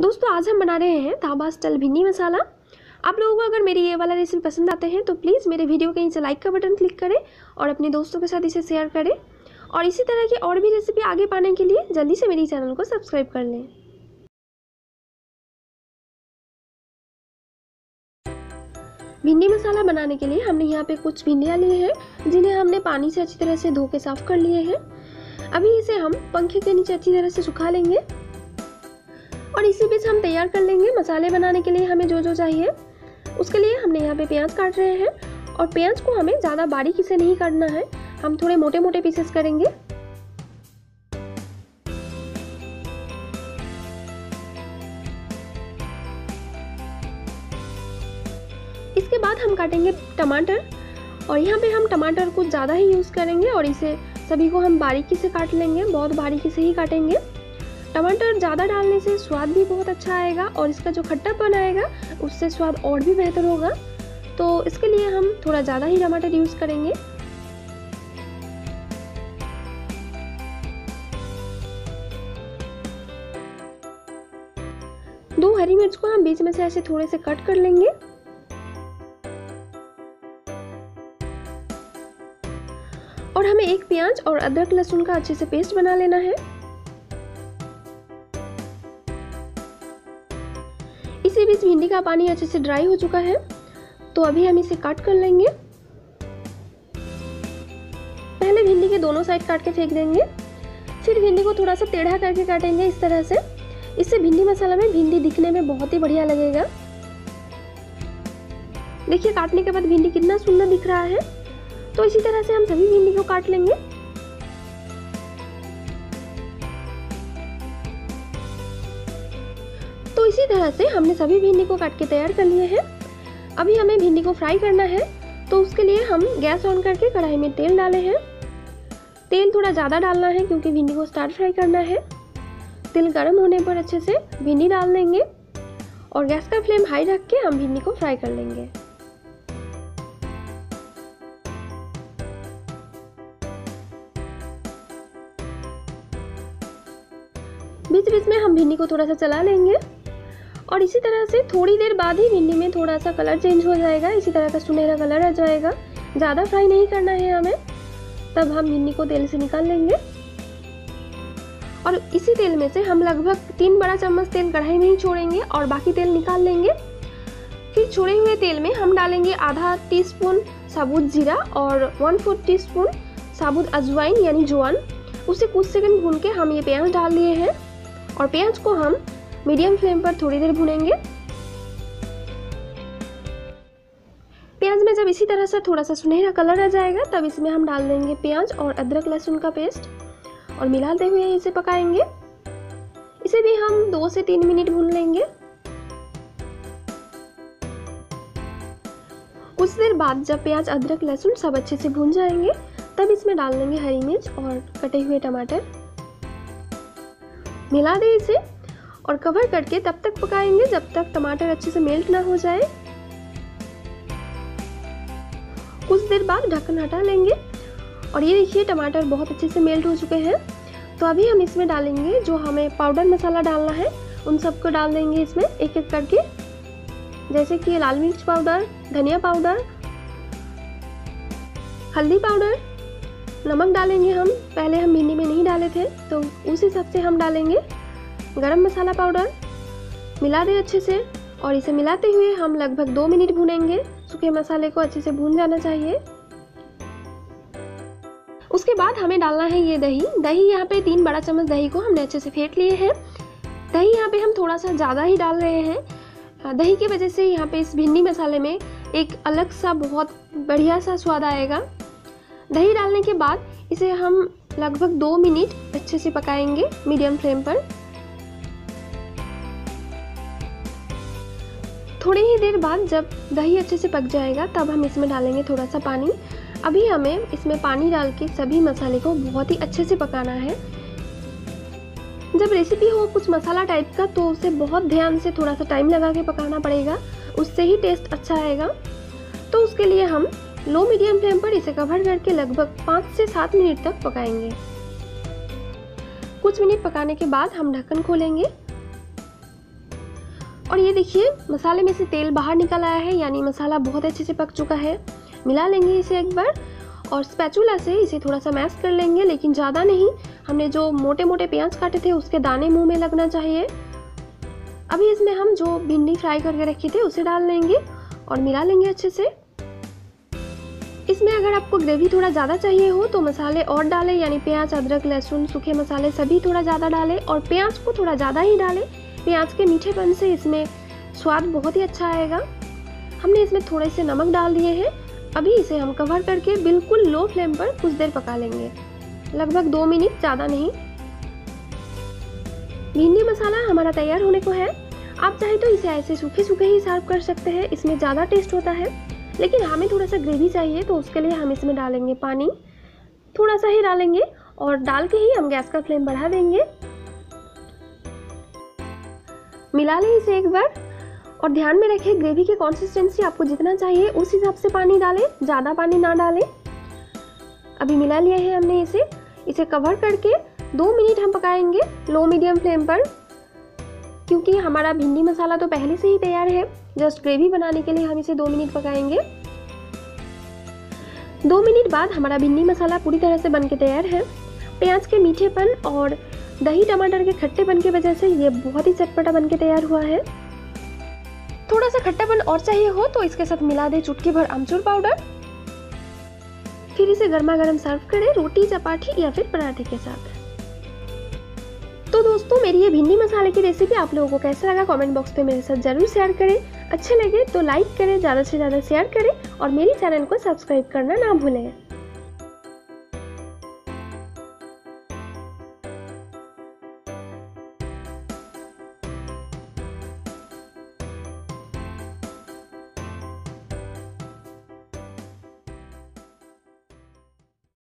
दोस्तों, आज हम बना रहे हैं ढाबा स्टल भिंडी मसाला। आप लोगों को अगर मेरी ये वाला रेसिपी पसंद आते हैं तो प्लीज़ मेरे वीडियो के नीचे लाइक का बटन क्लिक करें और अपने दोस्तों के साथ इसे शेयर करें। और इसी तरह की और भी रेसिपी आगे पाने के लिए जल्दी से मेरी चैनल को सब्सक्राइब कर लें। भिंडी मसाला बनाने के लिए हमने यहाँ पे कुछ भिंडियाँ ली हैं, जिन्हें हमने पानी से अच्छी तरह से धो के साफ़ कर लिए हैं। अभी इसे हम पंखे के नीचे अच्छी तरह से सुखा लेंगे। और इसी बीच हम तैयार कर लेंगे मसाले बनाने के लिए हमें जो जो चाहिए। उसके लिए हमने यहाँ पे प्याज काट रहे हैं और प्याज को हमें ज़्यादा बारीकी से नहीं काटना है। हम थोड़े मोटे मोटे पीसेस करेंगे। इसके बाद हम काटेंगे टमाटर और यहाँ पे हम टमाटर कुछ ज़्यादा ही यूज़ करेंगे और इसे सभी को हम बारीकी से काट लेंगे, बहुत बारीकी से ही काटेंगे। टमाटर ज़्यादा डालने से स्वाद भी बहुत अच्छा आएगा और इसका जो खट्टापन आएगा, उससे स्वाद और भी बेहतर होगा। तो इसके लिए हम थोड़ा ज़्यादा ही टमाटर यूज़ करेंगे। दो हरी मिर्च को हम बीच में से ऐसे थोड़े से कट कर लेंगे। और हमें एक प्याज और अदरक लहसुन का अच्छे से पेस्ट बना लेना है। भिंडी का पानी अच्छे से ड्राई हो चुका है तो अभी हम इसे काट कर लेंगे। पहले भिंडी के दोनों साइड काट के फेंक देंगे, फिर भिंडी को थोड़ा सा टेढ़ा करके काटेंगे इस तरह से। इससे भिंडी मसाला में भिंडी दिखने में बहुत ही बढ़िया लगेगा। देखिए, काटने के बाद भिंडी कितना सुंदर दिख रहा है। तो इसी तरह से हम सभी भिंडी को काट लेंगे। तो इसी तरह से हमने सभी भिंडी को काट के तैयार कर लिए हैं। अभी हमें भिंडी को फ्राई करना है तो उसके लिए हम गैस ऑन करके कढ़ाई में तेल डाले हैं। तेल थोड़ा ज़्यादा डालना है क्योंकि भिंडी को स्टार फ्राई करना है। तेल गर्म होने पर अच्छे से भिंडी डाल देंगे और गैस का फ्लेम हाई रख के हम भिंडी को फ्राई कर लेंगे। बीच बीच में हम भिंडी को थोड़ा सा चला लेंगे। और इसी तरह से थोड़ी देर बाद ही भिंडी में थोड़ा सा कलर चेंज हो जाएगा, इसी तरह का सुनहरा कलर आ जाएगा। ज़्यादा फ्राई नहीं करना है हमें। तब हम भिंडी को तेल से निकाल लेंगे। और इसी तेल में से हम लगभग तीन बड़ा चम्मच तेल कढ़ाई में ही छोड़ेंगे और बाकी तेल निकाल लेंगे। फिर छोड़े हुए तेल में हम डालेंगे आधा टीस्पून साबुत जीरा और वन फोर्थ टी स्पून साबुत अजवाइन, यानी जवान। उसे कुछ सेकंड भून के हम ये प्याज डाल लिए हैं। और प्याज को हम मीडियम फ्लेम पर थोड़ी देर भूनेंगे। प्याज में जब इसी तरह से थोड़ा सा सुनहरा कलर आ जाएगा, तब इसमें हम डाल देंगे प्याज और अदरक लहसुन का पेस्ट और मिलाते हुए इसे पकाएँगे। इसे भी हम दो से तीन मिनट भून लेंगे। कुछ देर बाद जब प्याज, अदरक, लहसुन सब अच्छे से भून जाएँगे, तब इसमें डाल देंगे हरी मिर्च और कटे हुए टमाटर। मिला दें इसे। और कवर करके तब तक पकाएँगे जब तक टमाटर अच्छे से मेल्ट ना हो जाए। कुछ देर बाद ढक्कन हटा लेंगे। और ये देखिए, टमाटर बहुत अच्छे से मेल्ट हो चुके हैं। तो अभी हम इसमें डालेंगे जो हमें पाउडर मसाला डालना है, उन सबको डाल देंगे इसमें एक एक करके। जैसे कि लाल मिर्च पाउडर धनिया पाउडर हल्दी पाउडर नमक डालेंगे हम। पहले हम भिंडी में नहीं डाले थे तो उस हिसाब से हम डालेंगे। गरम मसाला पाउडर, मिला दें अच्छे से, और इसे मिलाते हुए हम लगभग दो मिनट भूनेंगे। सूखे मसाले को अच्छे से भून जाना चाहिए। उसके बाद हमें डालना है ये दही। दही यहाँ पे तीन बड़ा चम्मच दही को हमने अच्छे से फेंट लिए हैं। दही यहाँ पे हम थोड़ा सा ज़्यादा ही डाल रहे हैं। दही की वजह से यहाँ पे इस भिंडी मसाले में एक अलग सा बहुत बढ़िया सा स्वाद आएगा। दही डालने के बाद इसे हम लगभग दो मिनट अच्छे से पकाएँगे मीडियम फ्लेम पर। थोड़ी ही देर बाद जब दही अच्छे से पक जाएगा, तब हम इसमें डालेंगे थोड़ा सा पानी। अभी हमें इसमें पानी डाल के सभी मसाले को बहुत ही अच्छे से पकाना है। जब रेसिपी हो कुछ मसाला टाइप का तो उसे बहुत ध्यान से थोड़ा सा टाइम लगा के पकाना पड़ेगा। उससे ही टेस्ट अच्छा आएगा। तो उसके लिए हम लो मीडियम फ्लेम पर इसे कवर करके लगभग पाँच से सात मिनट तक पकाएँगे। कुछ मिनट पकाने के बाद हम ढक्कन खोलेंगे। और ये देखिए, मसाले में से तेल बाहर निकल आया है, यानी मसाला बहुत अच्छे से पक चुका है। मिला लेंगे इसे एक बार, और स्पैचुला से इसे थोड़ा सा मैश कर लेंगे, लेकिन ज़्यादा नहीं। हमने जो मोटे मोटे प्याज काटे थे, उसके दाने मुँह में लगना चाहिए। अभी इसमें हम जो भिंडी फ्राई करके रखे थे, उसे डाल लेंगे, और मिला लेंगे अच्छे से। इसमें अगर आपको ग्रेवी थोड़ा ज़्यादा चाहिए हो तो मसाले और डालें, यानी प्याज, अदरक, लहसुन, सूखे मसाले सभी थोड़ा ज़्यादा डालें, और प्याज को थोड़ा ज़्यादा ही डालें। प्याज के मीठेपन से इसमें स्वाद बहुत ही अच्छा आएगा। हमने इसमें थोड़े से नमक डाल दिए हैं। अभी इसे हम कवर करके बिल्कुल लो फ्लेम पर कुछ देर पका लेंगे। लगभग दो मिनट ज़्यादा नहीं। भिंडी मसाला हमारा तैयार होने को है। आप चाहे तो इसे ऐसे सूखे सूखे ही सर्व कर सकते हैं। इसमें ज़्यादा टेस्ट होता है। लेकिन हमें थोड़ा सा ग्रेवी चाहिए तो उसके लिए हम इसमें डालेंगे पानी। थोड़ा सा ही डालेंगे और डाल के ही हम गैस का फ्लेम बढ़ा देंगे। मिला लें इसे एक बार। और ध्यान में रखें, ग्रेवी की कंसिस्टेंसी आपको जितना चाहिए, उस हिसाब से पानी डालें, ज़्यादा पानी ना डालें। अभी मिला लिया है हमने इसे। इसे कवर करके दो मिनट हम पकाएँगे लो मीडियम फ्लेम पर। क्योंकि हमारा भिंडी मसाला तो पहले से ही तैयार है। जस्ट ग्रेवी बनाने के लिए हम इसे दो मिनट पकाएँगे। दो मिनट बाद हमारा भिंडी मसाला पूरी तरह से बन के तैयार है। प्याज के मीठेपन और दही, टमाटर के खट्टेपन की वजह से ये बहुत ही चटपटा बन के तैयार हुआ है। थोड़ा सा खट्टापन और चाहिए हो तो इसके साथ मिला दे चुटकी भर अमचूर पाउडर। फिर इसे गर्मा गर्म सर्व करें रोटी चपाटी या फिर पराठे के साथ। तो दोस्तों, मेरी ये भिंडी मसाले की रेसिपी आप लोगों को कैसा लगा कमेंट बॉक्स पे मेरे साथ ज़रूर शेयर करें। अच्छे लगे तो लाइक करें, ज़्यादा से ज़्यादा शेयर करें और मेरे चैनल को सब्सक्राइब करना ना भूलें।